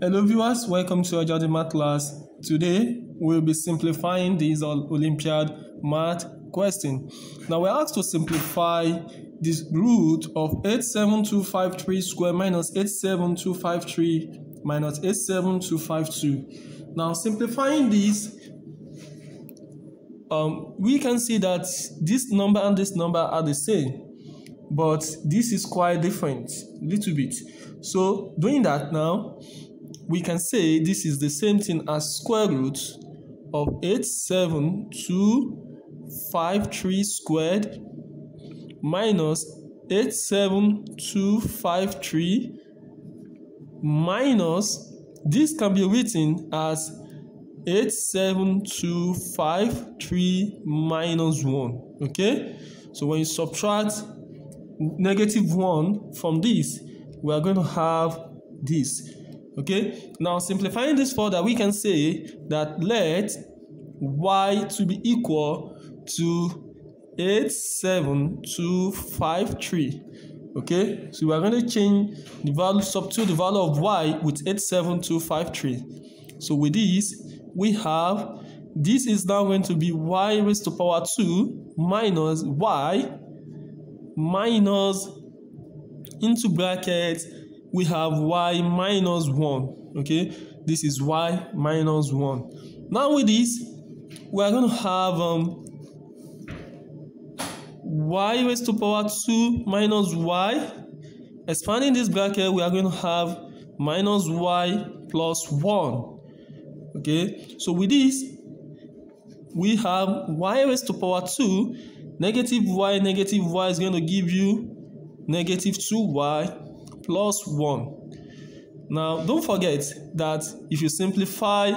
Hello viewers, welcome to Hajjady Math class. Today we'll be simplifying this Olympiad math question. Now we're asked to simplify this root of 87253 square minus 87253 minus 87252. Now simplifying this, um, we can see that this number and this number are the same, but this is quite different, little bit. So doing that now, we can say this is the same thing as square root of 87253 squared minus 87253 minus this can be written as 87253 minus 1 okay so when you subtract negative 1 from this we are going to have this. Okay? Now simplifying this further we can say that let y to be equal to 87253 okay? So we are going to change the value substitute the value of y with 87253 so with this we have this is now going to be y raised to power 2 minus y minus into brackets we have y minus 1 okay? This is y minus 1 now with this we are going to have um, y raised to power 2 minus y. Expanding this bracket we are going to have minus y plus 1 okay? So with this we have y raised to power 2 negative y negative y is going to give you negative 2y plus 1. Now, don't forget that if you simplify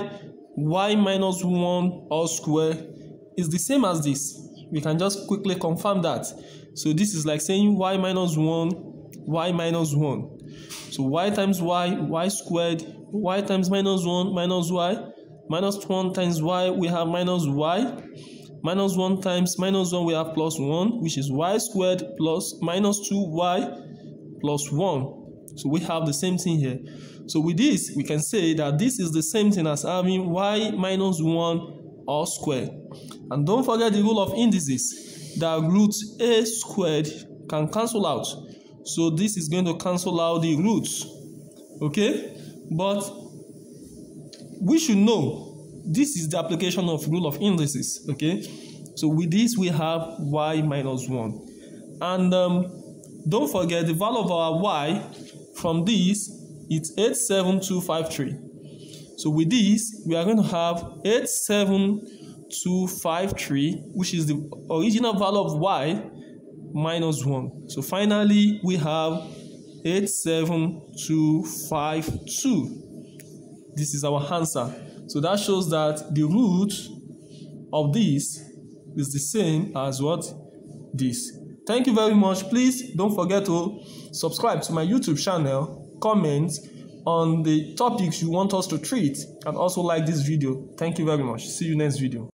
y minus 1 all square is the same as this. We can just quickly confirm that. So this is like saying y minus 1, y minus 1. So y times y, y squared, y times minus 1, minus y, minus 1 times y, we have minus y. Minus 1 times minus 1, we have plus 1, which is y squared plus minus 2y plus 1. So we have the same thing here. So with this, we can say that this is the same thing as having y minus 1 all squared. And don't forget the rule of indices, that root a squared can cancel out. So this is going to cancel out the roots. Okay? But we should know this is the application of rule of indices. Okay? So with this, we have y minus 1. And um, don't forget the value of our y from this it's 87253. So with this, we are going to have 87253, which is the original value of y minus 1. So finally, we have 87252. This is our answer. So that shows that the root of this is the same as what? This. Thank you very much. Please don't forget to subscribe to my YouTube channel, comment on the topics you want us to treat, and also like this video. Thank you very much. See you next video.